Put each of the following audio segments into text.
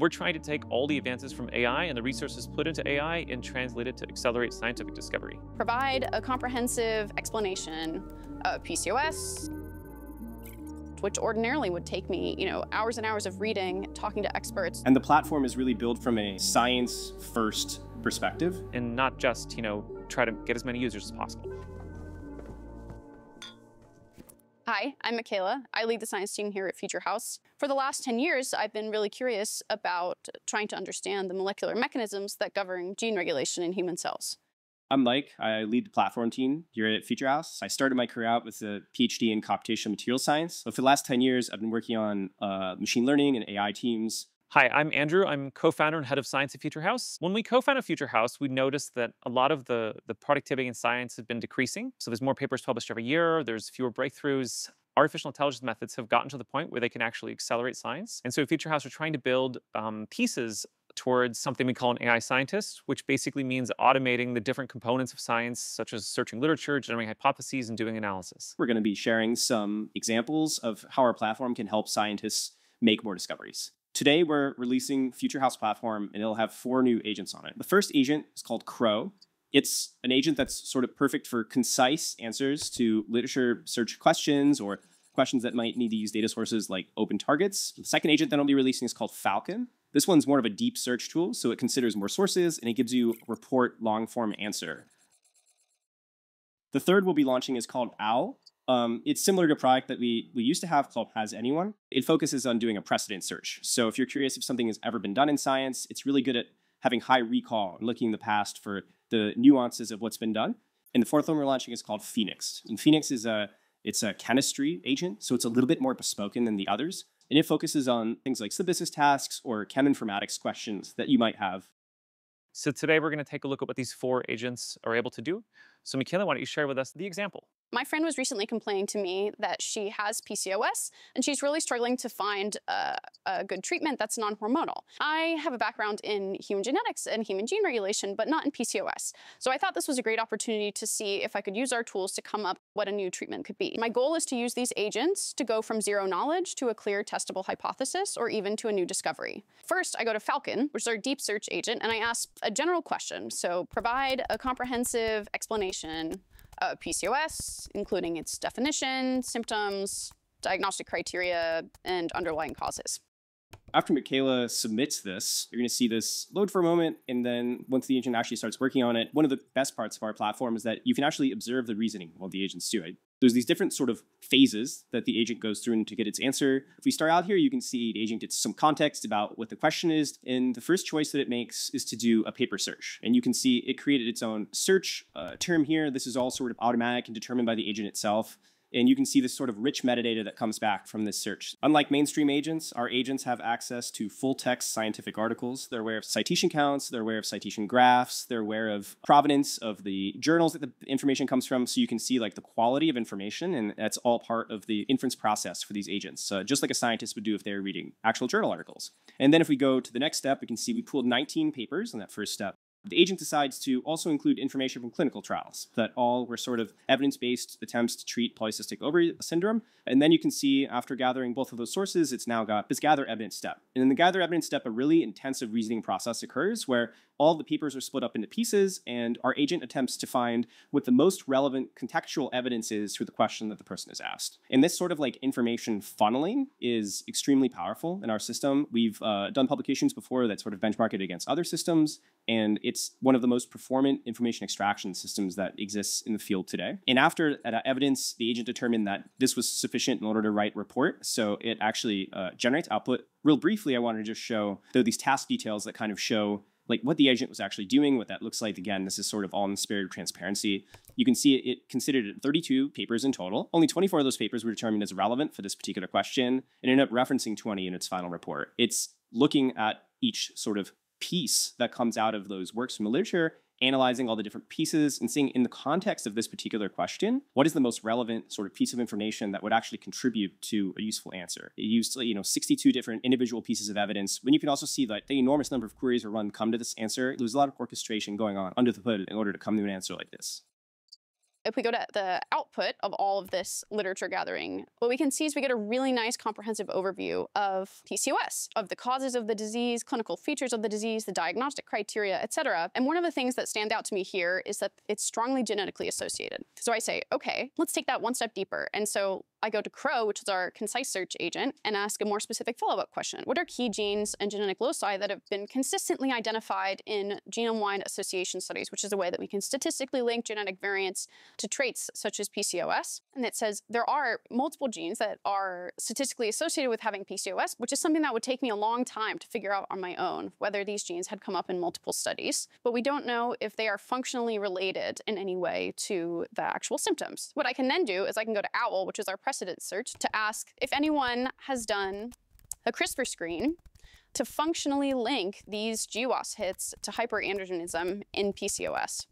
We're trying to take all the advances from AI and the resources put into AI and translate it to accelerate scientific discovery. Provide a comprehensive explanation of PCOS, which ordinarily would take me, you know, hours and hours of reading, talking to experts. And the platform is really built from a science-first perspective. And not just, you know, try to get as many users as possible. Hi, I'm Michaela. I lead the science team here at FutureHouse. For the last 10 years, I've been really curious about trying to understand the molecular mechanisms that govern gene regulation in human cells. I'm Mike. I lead the platform team here at FutureHouse. I started my career out with a PhD in computational material science. But for the last 10 years, I've been working on uh, machine learning and AI teams. Hi, I'm Andrew. I'm co-founder and head of science at FutureHouse. When we co-founded FutureHouse, we noticed that a lot of the, the productivity in science has been decreasing. So there's more papers published every year, there's fewer breakthroughs. Artificial intelligence methods have gotten to the point where they can actually accelerate science. And so at FutureHouse, we're trying to build um, pieces towards something we call an AI scientist, which basically means automating the different components of science, such as searching literature, generating hypotheses, and doing analysis. We're going to be sharing some examples of how our platform can help scientists make more discoveries. Today, we're releasing FutureHouse Platform, and it'll have four new agents on it. The first agent is called Crow. It's an agent that's sort of perfect for concise answers to literature search questions or questions that might need to use data sources like open targets. The second agent that I'll be releasing is called Falcon. This one's more of a deep search tool, so it considers more sources and it gives you a report long form answer. The third we'll be launching is called OWL. Um, it's similar to a product that we, we used to have called Has Anyone. It focuses on doing a precedent search. So if you're curious if something has ever been done in science, it's really good at having high recall and looking in the past for the nuances of what's been done. And the fourth one we're launching is called Phoenix. And Phoenix is a it's a chemistry agent, so it's a little bit more bespoken than the others. And it focuses on things like synthesis tasks or cheminformatics questions that you might have. So today we're going to take a look at what these four agents are able to do. So Michaela, why don't you share with us the example? My friend was recently complaining to me that she has PCOS and she's really struggling to find a, a good treatment that's non-hormonal. I have a background in human genetics and human gene regulation, but not in PCOS. So I thought this was a great opportunity to see if I could use our tools to come up what a new treatment could be. My goal is to use these agents to go from zero knowledge to a clear testable hypothesis or even to a new discovery. First, I go to Falcon, which is our deep search agent, and I ask a general question. So provide a comprehensive explanation uh, PCOS, including its definition, symptoms, diagnostic criteria, and underlying causes. After Michaela submits this, you're going to see this load for a moment, and then once the agent actually starts working on it, one of the best parts of our platform is that you can actually observe the reasoning while the agent's do it. There's these different sort of phases that the agent goes through to get its answer. If we start out here, you can see the agent gets some context about what the question is, and the first choice that it makes is to do a paper search. And you can see it created its own search uh, term here. This is all sort of automatic and determined by the agent itself. And you can see this sort of rich metadata that comes back from this search. Unlike mainstream agents, our agents have access to full text scientific articles. They're aware of citation counts, they're aware of citation graphs, they're aware of provenance of the journals that the information comes from. So you can see like the quality of information, and that's all part of the inference process for these agents, just like a scientist would do if they were reading actual journal articles. And then if we go to the next step, we can see we pulled 19 papers in that first step. The agent decides to also include information from clinical trials that all were sort of evidence-based attempts to treat polycystic ovary syndrome. And then you can see after gathering both of those sources, it's now got this gather evidence step. And in the gather evidence step, a really intensive reasoning process occurs where all the papers are split up into pieces and our agent attempts to find what the most relevant contextual evidence is for the question that the person has asked. And this sort of like information funneling is extremely powerful in our system. We've uh, done publications before that sort of benchmark it against other systems, and it's one of the most performant information extraction systems that exists in the field today. And after that evidence, the agent determined that this was sufficient in order to write report, so it actually uh, generates output. Real briefly, I wanted to just show, though these task details that kind of show like what the agent was actually doing, what that looks like. Again, this is sort of all in the spirit of transparency. You can see it, it considered 32 papers in total. Only 24 of those papers were determined as relevant for this particular question and ended up referencing 20 in its final report. It's looking at each sort of piece that comes out of those works from the literature analyzing all the different pieces and seeing in the context of this particular question, what is the most relevant sort of piece of information that would actually contribute to a useful answer. It used you know 62 different individual pieces of evidence. When you can also see that the enormous number of queries are run come to this answer, there's a lot of orchestration going on under the hood in order to come to an answer like this. If we go to the output of all of this literature gathering, what we can see is we get a really nice comprehensive overview of PCOS, of the causes of the disease, clinical features of the disease, the diagnostic criteria, et cetera. And one of the things that stand out to me here is that it's strongly genetically associated. So I say, okay, let's take that one step deeper. And so I go to Crow, which is our concise search agent, and ask a more specific follow-up question. What are key genes and genetic loci that have been consistently identified in genome-wide association studies, which is a way that we can statistically link genetic variants to traits such as PCOS? And it says there are multiple genes that are statistically associated with having PCOS, which is something that would take me a long time to figure out on my own, whether these genes had come up in multiple studies. But we don't know if they are functionally related in any way to the actual symptoms. What I can then do is I can go to OWL, which is our precedent search to ask if anyone has done a CRISPR screen to functionally link these GWAS hits to hyperandrogenism in PCOS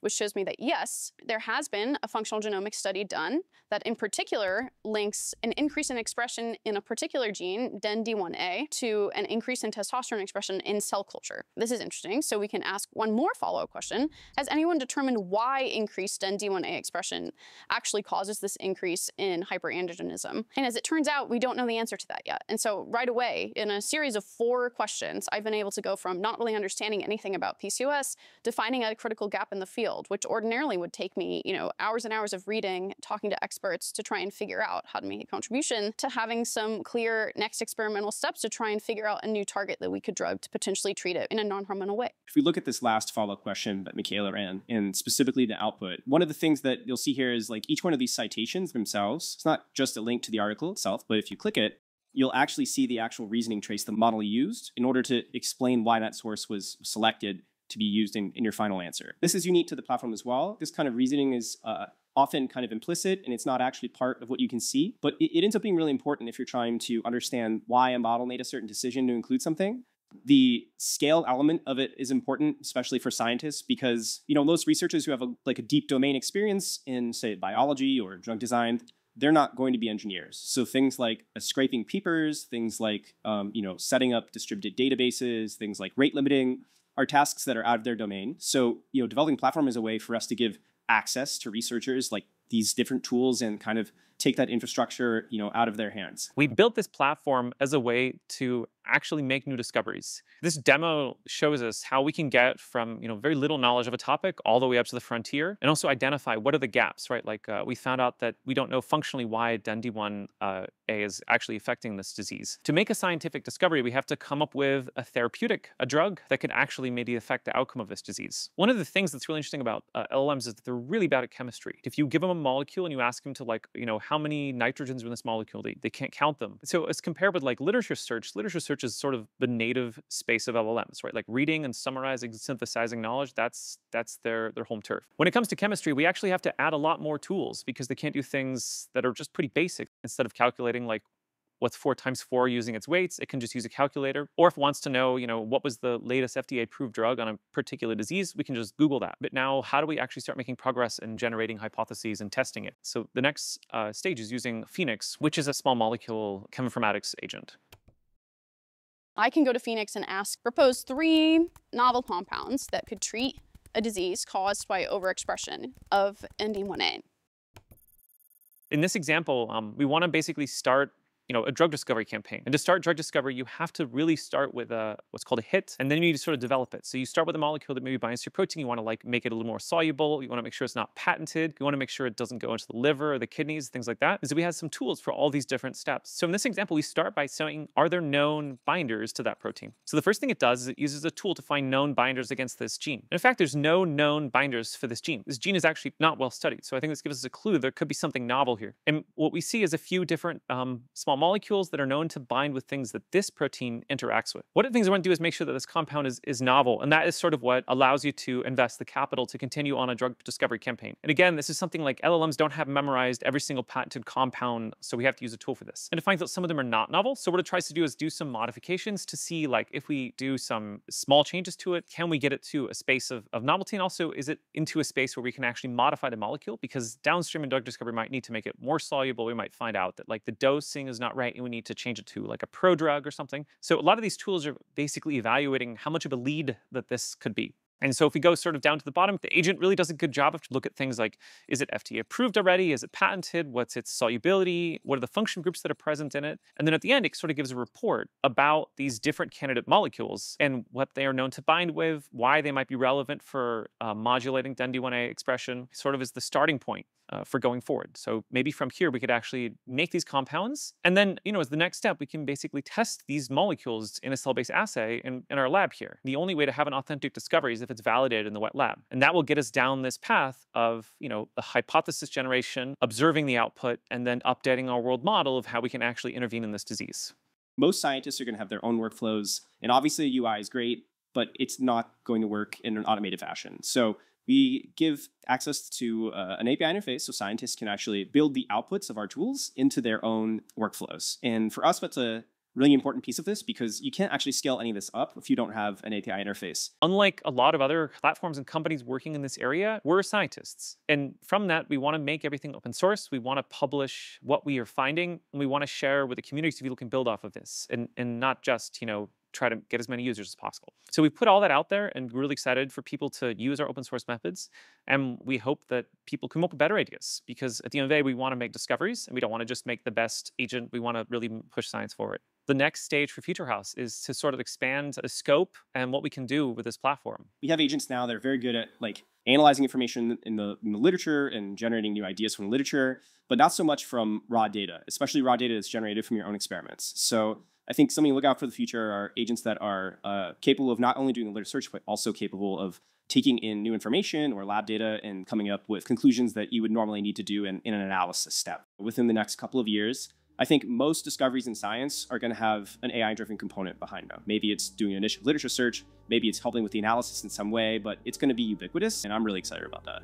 which shows me that yes, there has been a functional genomic study done that in particular links an increase in expression in a particular gene, DENND1A, to an increase in testosterone expression in cell culture. This is interesting, so we can ask one more follow-up question. Has anyone determined why increased DENND1A expression actually causes this increase in hyperandrogenism? And as it turns out, we don't know the answer to that yet. And so right away, in a series of four questions, I've been able to go from not really understanding anything about PCOS to finding a critical gap in the field field, which ordinarily would take me, you know, hours and hours of reading, talking to experts to try and figure out how to make a contribution, to having some clear next experimental steps to try and figure out a new target that we could drug to potentially treat it in a non-hormonal way. If we look at this last follow-up question that Michaela ran, and specifically the output, one of the things that you'll see here is like each one of these citations themselves, it's not just a link to the article itself, but if you click it, you'll actually see the actual reasoning trace the model used in order to explain why that source was selected to be used in, in your final answer. This is unique to the platform as well. This kind of reasoning is uh, often kind of implicit and it's not actually part of what you can see, but it, it ends up being really important if you're trying to understand why a model made a certain decision to include something the scale element of it is important especially for scientists because you know most researchers who have a, like a deep domain experience in say biology or drug design they're not going to be engineers so things like uh, scraping peepers things like um, you know setting up distributed databases things like rate limiting are tasks that are out of their domain. So, you know, developing platform is a way for us to give access to researchers like these different tools and kind of take that infrastructure, you know, out of their hands. We built this platform as a way to actually make new discoveries. This demo shows us how we can get from you know very little knowledge of a topic all the way up to the frontier, and also identify what are the gaps. Right, like uh, we found out that we don't know functionally why DENND1 uh, is actually affecting this disease. To make a scientific discovery, we have to come up with a therapeutic, a drug that could actually maybe affect the outcome of this disease. One of the things that's really interesting about uh, LLMs is that they're really bad at chemistry. If you give them a molecule and you ask them to like you know how many nitrogens are in this molecule, they, they can't count them. So as compared with like literature search, literature search is sort of the native space of LLMs, right? Like reading and summarizing, synthesizing knowledge, that's that's their their home turf. When it comes to chemistry, we actually have to add a lot more tools because they can't do things that are just pretty basic. Instead of calculating like what's four times four using its weights, it can just use a calculator. Or if it wants to know, you know, what was the latest FDA approved drug on a particular disease, we can just Google that. But now, how do we actually start making progress in generating hypotheses and testing it? So the next uh, stage is using Phoenix, which is a small molecule cheminformatics agent. I can go to Phoenix and ask, propose three novel compounds that could treat a disease caused by overexpression of ND1A. In this example, um, we want to basically start you know, a drug discovery campaign. And to start drug discovery, you have to really start with a, what's called a hit, and then you need to sort of develop it. So you start with a molecule that maybe binds to your protein. You want to like make it a little more soluble. You want to make sure it's not patented. You want to make sure it doesn't go into the liver or the kidneys, things like that. So we have some tools for all these different steps. So in this example, we start by saying, are there known binders to that protein? So the first thing it does is it uses a tool to find known binders against this gene. And in fact, there's no known binders for this gene. This gene is actually not well studied. So I think this gives us a clue there could be something novel here. And what we see is a few different um, small molecules that are known to bind with things that this protein interacts with. One of the things we want to do is make sure that this compound is, is novel, and that is sort of what allows you to invest the capital to continue on a drug discovery campaign. And again, this is something like LLMs don't have memorized every single patented compound, so we have to use a tool for this. And it finds that some of them are not novel, so what it tries to do is do some modifications to see like if we do some small changes to it, can we get it to a space of, of novelty? And also, is it into a space where we can actually modify the molecule? Because downstream in drug discovery might need to make it more soluble. We might find out that like the dosing is not right and we need to change it to like a prodrug or something. So a lot of these tools are basically evaluating how much of a lead that this could be. And so if we go sort of down to the bottom, the agent really does a good job of to look at things like, is it FDA approved already? Is it patented? What's its solubility? What are the function groups that are present in it? And then at the end, it sort of gives a report about these different candidate molecules and what they are known to bind with, why they might be relevant for uh, modulating DENND1A expression, sort of is the starting point uh, for going forward. So maybe from here, we could actually make these compounds. And then, you know, as the next step, we can basically test these molecules in a cell-based assay in, in our lab here. The only way to have an authentic discovery is if it's validated in the wet lab. And that will get us down this path of, you know, the hypothesis generation, observing the output, and then updating our world model of how we can actually intervene in this disease. Most scientists are going to have their own workflows, and obviously UI is great, but it's not going to work in an automated fashion. So we give access to uh, an API interface so scientists can actually build the outputs of our tools into their own workflows. And for us, that's a really important piece of this because you can't actually scale any of this up if you don't have an API interface. Unlike a lot of other platforms and companies working in this area, we're scientists. And from that, we want to make everything open source. We want to publish what we are finding, and we want to share with the community so people can build off of this and, and not just, you know, try to get as many users as possible. So we put all that out there and we're really excited for people to use our open source methods. And we hope that people come up with better ideas because at the end of the day, we want to make discoveries and we don't want to just make the best agent. We want to really push science forward. The next stage for FutureHouse is to sort of expand the scope and what we can do with this platform. We have agents now that are very good at like analyzing information in the, in the literature and generating new ideas from the literature, but not so much from raw data, especially raw data that's generated from your own experiments. So I think something to look out for the future are agents that are uh, capable of not only doing literature search, but also capable of taking in new information or lab data and coming up with conclusions that you would normally need to do in, in an analysis step. Within the next couple of years, I think most discoveries in science are going to have an AI driven component behind them. Maybe it's doing initial literature search, maybe it's helping with the analysis in some way, but it's going to be ubiquitous, and I'm really excited about that.